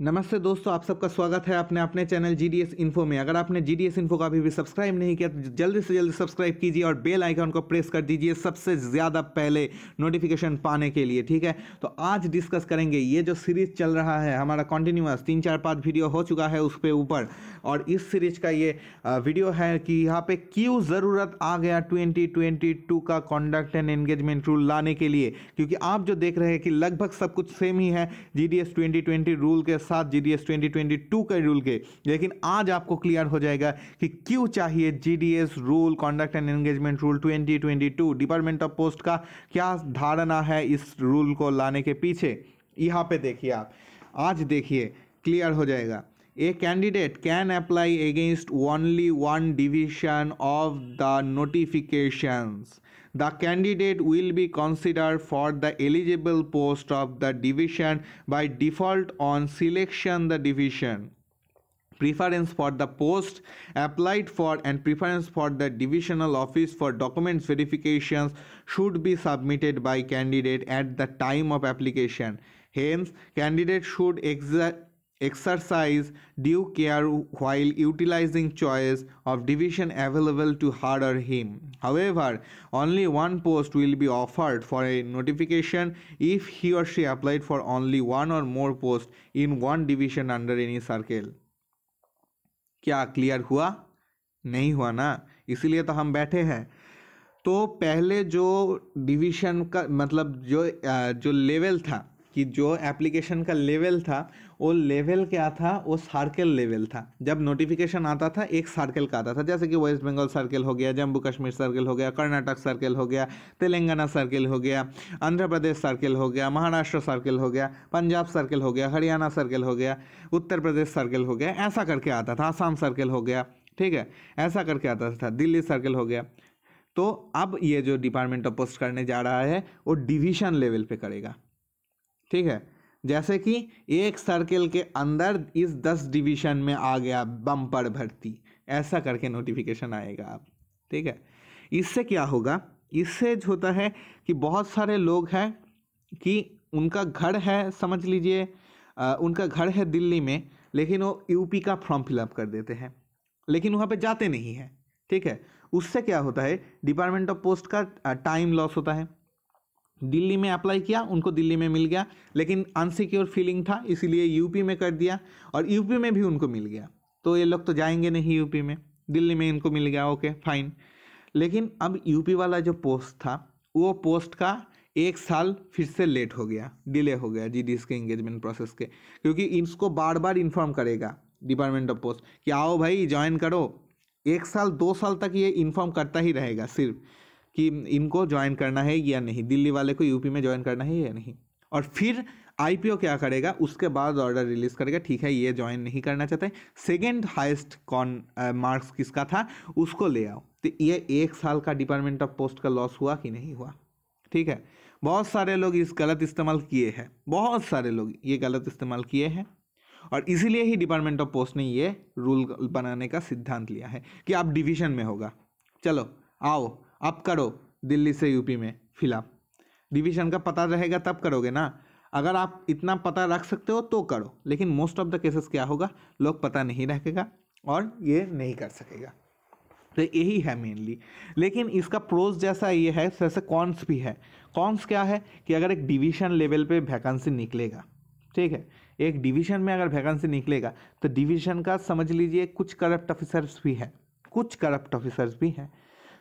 नमस्ते दोस्तों, आप सबका स्वागत है अपने अपने channel G D S info में। अगर आपने जी डी एस इन्फो का अभी भी सब्सक्राइब नहीं किया तो जल्दी से जल्दी सब्सक्राइब कीजिए और बेल आइकन को प्रेस कर दीजिए सबसे ज़्यादा पहले नोटिफिकेशन पाने के लिए, ठीक है? तो आज डिस्कस करेंगे, ये जो सीरीज़ चल रहा है, हमारा कंटिन्यूअस तीन चार पाँच वीडियो हो चुका है उस पर ऊपर। और इस सीरीज़ का ये वीडियो है कि यहाँ पर क्यों ज़रूरत आ गया ट्वेंटी ट्वेंटी टू का कॉन्डक्ट एंड एंगेजमेंट रूल लाने के लिए? क्योंकि आप जो देख रहे हैं कि लगभग सब कुछ सेम ही है G D S twenty twenty rule के साथ G D S twenty twenty two के रूल के। लेकिन आज आपको क्लियर हो जाएगा कि क्यों चाहिए G D S rule conduct and engagement rule twenty twenty two department of post का क्या धारणा है इस रूल को लाने के पीछे? यहाँ पे देखिए आप। आज देखिए क्लियर हो जाएगा। A candidate can apply against only one division of the notifications the candidate will be considered for the eligible post of the division by default on selection the division. Preference for the post applied for and preference for the divisional office for documents verifications should be submitted by candidate at the time of application. Hence candidate should exa- exercise due care while utilizing choice of division available to her or him however only one post will be offered for a notification if he or she applied for only one or more posts in one division under any circle क्या clear हुआ नहीं हुआ ना इसीलिए तो हम बैठे हैं तो पहले जो डिवीज़न का मतलब जो जो लेवल था कि जो एप्लीकेशन का लेवल था वो लेवल क्या था वो सर्कल लेवल था जब नोटिफिकेशन आता था एक सर्कल का आता था जैसे कि वेस्ट बंगाल सर्कल हो गया जम्मू कश्मीर सर्कल हो गया कर्नाटक सर्कल हो गया तेलंगाना सर्कल हो गया आंध्र प्रदेश सर्कल हो गया महाराष्ट्र सर्कल हो गया पंजाब सर्कल हो गया हरियाणा सर्कल हो गया उत्तर प्रदेश सर्कल हो गया ऐसा करके आता था आसाम सर्कल हो गया ठीक है ऐसा करके आता था दिल्ली सर्कल हो गया तो अब ये जो डिपार्टमेंट ऑफ़ पोस्ट करने जा रहा है वो डिवीज़न लेवल पे करेगा ठीक है? जैसे कि एक सर्कल के अंदर इस दस डिवीज़न में आ गया बम्पर भर्ती। ऐसा करके नोटिफिकेशन आएगा आप ठीक है? इससे क्या होगा? इससे जो होता है कि बहुत सारे लोग हैं कि उनका घर है, समझ लीजिए उनका घर है दिल्ली में, लेकिन वो यूपी का फॉर्म फिलअप कर देते हैं। लेकिन वहाँ पे जाते नहीं हैं, ठीक है? उससे क्या होता है? डिपार्टमेंट ऑफ़ पोस्ट का टाइम लॉस होता है। दिल्ली में अप्लाई किया, उनको दिल्ली में मिल गया, लेकिन अनसिक्योर फीलिंग था, इसीलिए यूपी में कर दिया और यूपी में भी उनको मिल गया। तो ये लोग तो जाएँगे नहीं यूपी में। दिल्ली में इनको मिल गया ओके फाइन लेकिन अब यूपी वाला जो पोस्ट था, वो पोस्ट का एक साल फिर से लेट हो गया डिले हो गया जी डी के इंगेजमेंट प्रोसेस के। क्योंकि इसको बार बार इन्फॉर्म करेगा डिपार्टमेंट ऑफ़ पोस्ट कि आओ भाई ज्वाइन करो। एक साल, दो साल तक ये इन्फॉर्म करता ही रहेगा, सिर्फ़। कि इनको ज्वाइन करना है या नहीं? दिल्ली वाले को यूपी में ज्वाइन करना है या नहीं? और फिर आईपीओ क्या करेगा? उसके बाद ऑर्डर रिलीज़ करेगा। ठीक है, ये ज्वाइन नहीं करना चाहते। सेकेंड हाइस्ट कॉन मार्क्स किसका था? उसको ले आओ। तो ये एक साल का डिपार्टमेंट ऑफ़ पोस्ट का लॉस हुआ कि नहीं हुआ? ठीक है? बहुत सारे लोग इस गलत इस्तेमाल किए हैं। बहुत सारे लोग ये गलत इस्तेमाल किए हैं। और इसीलिए ही डिपार्टमेंट ऑफ़ पोस्ट ने ये रूल बनाने का सिद्धांत लिया है कि आप डिवीज़न में होगा। चलो, आओ। अब करो दिल्ली से यूपी में फ़िलहाल। डिवीज़न का पता रहेगा तब करोगे ना? अगर आप इतना पता रख सकते हो तो करो, लेकिन मोस्ट ऑफ़ द केसेस क्या होगा? लोग पता नहीं रखेगा और ये नहीं कर सकेगा। तो यही है मेनली लेकिन इसका प्रोज जैसा ये है, जैसे कॉन्स भी है। कॉन्स क्या है कि अगर एक डिवीज़न लेवल पे वैकेंसी निकलेगा, ठीक है? एक डिवीज़न में अगर वैकेंसी निकलेगा तो डिवीज़न का समझ लीजिए कुछ करप्ट ऑफिसर्स भी हैं। कुछ करप्ट ऑफिसर्स भी हैं।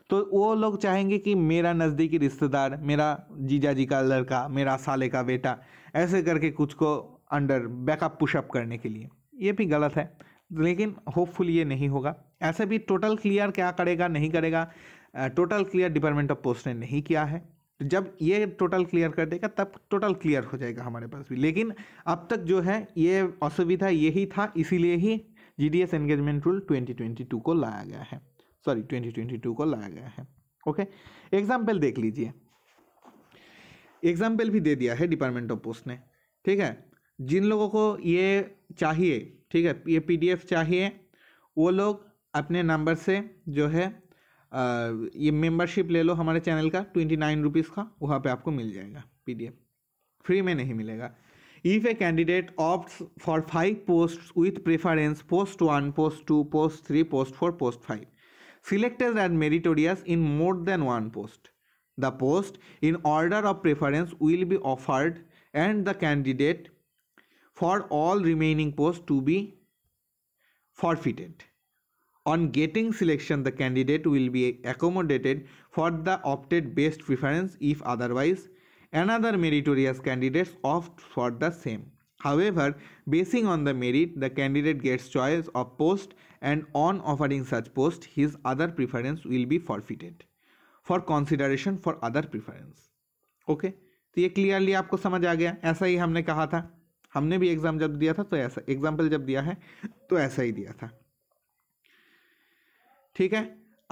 तो वो लोग चाहेंगे कि मेरा नज़दीकी रिश्तेदार, मेरा जीजा जी का लड़का, मेरा साले का बेटा, ऐसे करके कुछ को अंडर बैकअप पुशअप करने के लिए। ये भी गलत है, लेकिन होपफुल ये नहीं होगा। ऐसे भी टोटल क्लियर क्या करेगा, नहीं करेगा? Total clear department of post ने नहीं किया है। तो जब ये टोटल क्लियर कर देगा, तब टोटल क्लियर हो जाएगा हमारे पास भी। लेकिन अब तक जो है, ये असुविधा यही था, इसीलिए ही G D S engagement rule 2022 को लाया गया है। सॉरी 2022 को लाया गया है। ओके एग्ज़ाम्पल देख लीजिए। एग्ज़ाम्पल भी दे दिया है डिपार्टमेंट ऑफ़ पोस्ट ने। ठीक है? जिन लोगों को ये चाहिए ठीक है? ये पीडीएफ चाहिए वो लोग अपने नंबर से जो है अ, ये मेंबरशिप ले लो हमारे चैनल का ट्वेंटी नाइन रुपीज़ का वहाँ पे आपको मिल जाएगा पीडीएफ फ्री में नहीं मिलेगा। If a candidate opt for five posts with preference post 1 post 2 post 3 post 4 post 5 selected as meritorious in more than one post. The post in order of preference will be offered and the candidate for all remaining posts to be forfeited. On getting selection the candidate will be accommodated for the opted best preference if otherwise. Another meritorious candidates opt for the same. However, basing on the merit, the candidate gets choice of post and on offering such post, his other preference will be forfeited for consideration for other preference. Okay? तो ये clearly आपको समझ आ गया ऐसा ही हमने कहा था हमने भी एग्ज़ाम जब दिया था तो ऐसा एग्ज़ाम्पल जब दिया है तो ऐसा ही दिया था ठीक है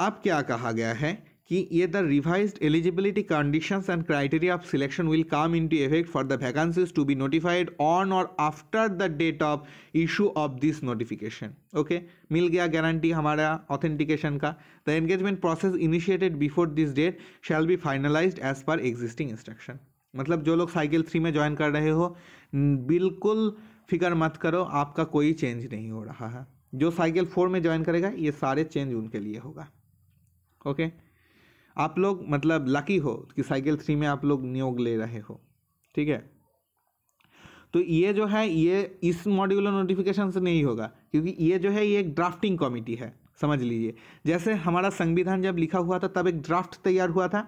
अब क्या कहा गया है कि ये the revised eligibility conditions and criteria of selection will come into effect for the vacancies to be notified on और after the date of issue of this notification okay मिल गया गारंटी हमारा ऑथेंटिकेशन का। The engagement process initiated before this date shall be finalised as per existing instruction मतलब जो लोग cycle three में join कर रहे हो बिल्कुल फ़िक्र मत करो, आपका कोई चेंज नहीं हो रहा है। जो साइकिल फोर में ज्वाइन करेगा, ये सारे चेंज उनके लिए होगा। Okay okay? आप लोग मतलब लकी हो कि साइकिल थ्री में आप लोग नियोग ले रहे हो, ठीक है? तो ये जो है, ये इस मॉड्यूलर नोटिफिकेशन से नहीं होगा, क्योंकि ये जो है, ये एक ड्राफ्टिंग कमिटी है, समझ लीजिए। जैसे हमारा संविधान जब लिखा हुआ था, तब एक ड्राफ्ट तैयार हुआ था।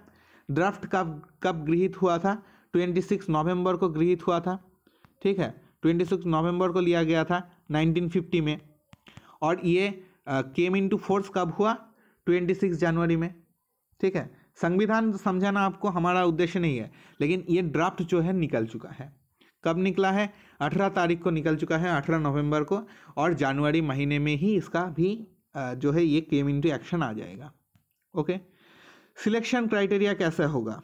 ड्राफ्ट कब कब गृहित हुआ था? ट्वेंटी सिक्स नवंबर को गृहित हुआ था, ठीक है? ट्वेंटी सिक्स नवंबर को लिया गया था नाइनटीन फिफ्टी में। और ये केम इन फोर्स कब हुआ? ट्वेंटी सिक्स जनवरी में। ठीक है? संविधान समझाना आपको हमारा उद्देश्य नहीं है, लेकिन ये ड्राफ्ट जो है निकल चुका है। कब निकला है? अठारह तारीख को निकल चुका है, अठारह नवंबर को, और जनवरी महीने में ही इसका भी जो है ये केम इंटू एक्शन आ जाएगा। ओके सिलेक्शन क्राइटेरिया कैसे होगा?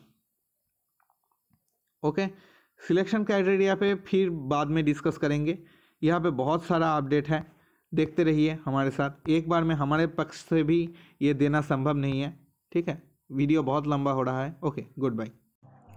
ओके सिलेक्शन क्राइटेरिया पे फिर बाद में डिस्कस करेंगे। यहाँ पे बहुत सारा अपडेट है, देखते रहिए हमारे साथ। एक बार में हमारे पक्ष से भी ये देना संभव नहीं है। ठीक है? वीडियो बहुत लंबा हो रहा है। Okay good bye.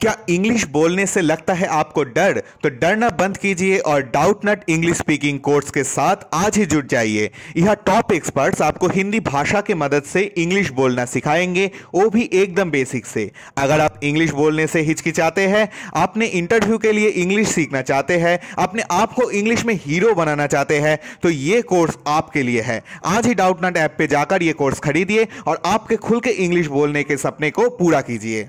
क्या इंग्लिश बोलने से लगता है आपको डर? तो डरना बंद कीजिए और Doubtnut English speaking course के साथ आज ही जुड़ जाइए। यह टॉप एक्सपर्ट्स आपको हिंदी भाषा की मदद से इंग्लिश बोलना सिखाएँगे, वो भी एकदम बेसिक से। अगर आप इंग्लिश बोलने से हिचकिचाते हैं आपने इंटरव्यू के लिए इंग्लिश सीखना चाहते हैं, अपने आप को इंग्लिश में हीरो बनाना चाहते हैं तो ये कोर्स आपके लिए है। आज ही डाउट नट ऐप पर जाकर ये कोर्स खरीदिए और आपके खुल के इंग्लिश बोलने के सपने को पूरा कीजिए।